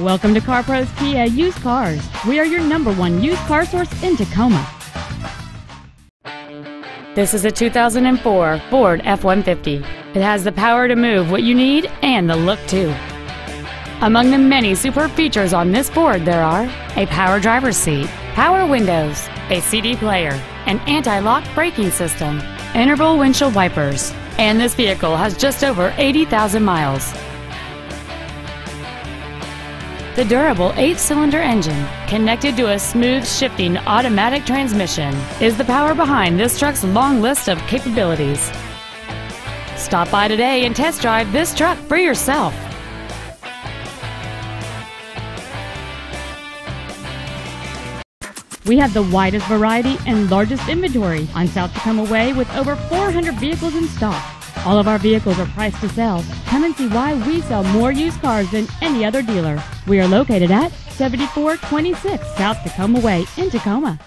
Welcome to CarPros Kia Used Cars. We are your number one used car source in Tacoma. This is a 2004 Ford F-150. It has the power to move what you need and the look too. Among the many superb features on this Ford there are a power driver's seat, power windows, a CD player, an anti-lock braking system, interval windshield wipers, and this vehicle has just over 80,000 miles. The durable eight-cylinder engine, connected to a smooth shifting automatic transmission, is the power behind this truck's long list of capabilities. Stop by today and test drive this truck for yourself. We have the widest variety and largest inventory on South Tacoma Way with over 400 vehicles in stock. All of our vehicles are priced to sell. Come and see why we sell more used cars than any other dealer. We are located at 7426 South Tacoma Way in Tacoma.